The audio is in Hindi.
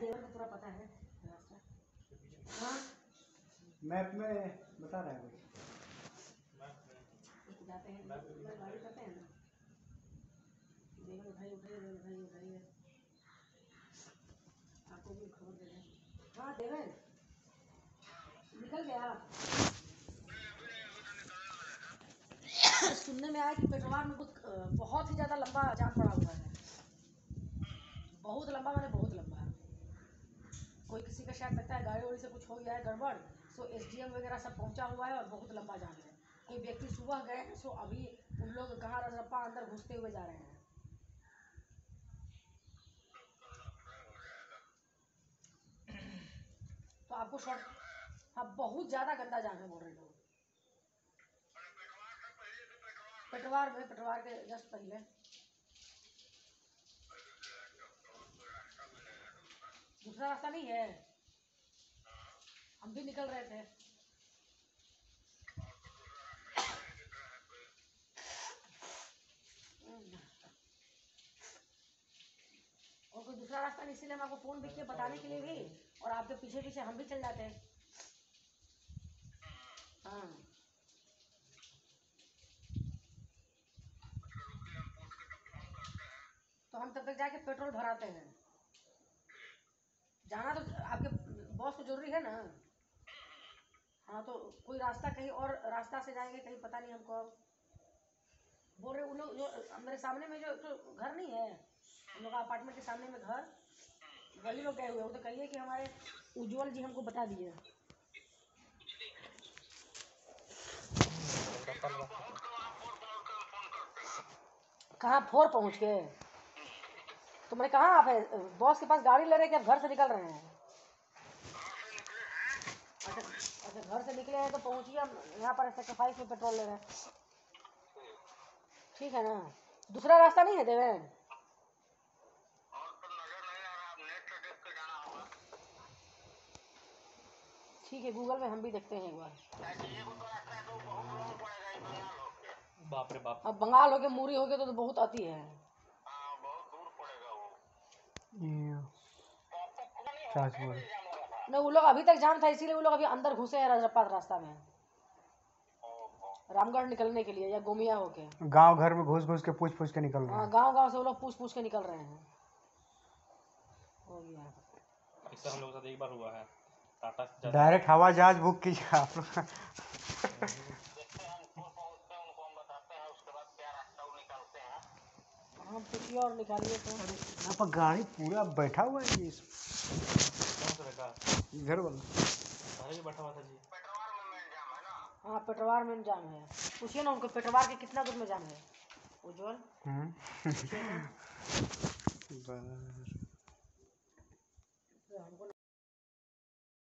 देवर को पूरा पता है। हाँ? मैप में बता रहा है जाते हैं। गाड़ी करते हैं ना? देवर भाई उठाइए देवर भाई उठाइए। आपको भी खबर दे दें। हाँ देवर। निकल गया। सुनने में आया कि पेट्रोल में कुछ बहुत ही ज़्यादा लंबा जाम पड़ा हुआ है। बहुत लंबा मैंने बहुत कोई किसी का शायद लगता है गाड़ी वाड़ी से कुछ हो गया है गड़बड़ सो एस वगैरह सब पहुँचा हुआ है और बहुत लंबा जाम है। कोई व्यक्ति सुबह गए हैं सो अभी उन लोग कहाँ रजरप्पा अंदर घुसते हुए जा रहे हैं। तो आपको शॉर्ट हाँ बहुत ज़्यादा गंदा जाम है बोल रहे लोग। पेटवार में पटवार के जस्ट पहले। दूसरा रास्ता नहीं है। हम भी निकल रहे थे। और कोई दूसरा रास्ता नहीं, इसीलिए हम आपको फ़ोन भी किए बताने के लिए भी। और आपके पीछे पीछे हम भी चल जाते। हैं हाँ। तो हम तब तक जाके पेट्रोल भराते हैं। जाना तो आपके बॉस को ज़रूरी है ना? हाँ तो कोई रास्ता कहीं और रास्ता से जाएँगे, कहीं पता नहीं हमको। बोल रहे उन लोग जो, मेरे सामने में जो जो घर नहीं है। हम लोग अपार्टमेंट के सामने में घर। वही लोग गए हुए वो तो कहिए कि हमारे उज्जवल जी हमको बता दिए। कहाँ फोर पहुँच के तो मैंने कहा आप है बॉस के पास गाड़ी ले रहे हैं कि आप घर से निकल रहे हैं? अच्छा अच्छा घर से निकले हैं तो पहुंचिए हम यहाँ पर सेक्रीफाइस में पेट्रोल ले रहे हैं। ठीक है ना? दूसरा रास्ता नहीं है देवेन? ठीक है गूगल में हम भी देखते हैं एक बार। बाप रे बाप। अब बंगाल हो के मूरी हो के तो, तो बहुत आती है। नहीं वो लोग अभी तक जाम था इसीलिए वो लोग अभी अंदर घुसे हैं रजरप्पा रास्ता में। रामगढ़ निकलने के लिए या गोमिया होके। गाँव घर में घुस घुस के पूछ पूछ के निकल रहे हाँ हैं। गाँव गाँव से वो लोग पूछ पूछ के निकल रहे हैं। हो गया। ऐसा हम लोग साथ एक बार हुआ है। टाटा डायरेक्ट हवा जहाज़ बुक कीजिए आप हम पिछली और निकालिए तो। यहाँ पर गाड़ी पूरा बैठा हुआ है ये इधर वाला। बैठा हुआ था जी। हाँ पेटवार में जाम है। पूछिए ना उनको पेटवार के कितना दूर में जाम है? उज्जवल? हम्म। बस। हमको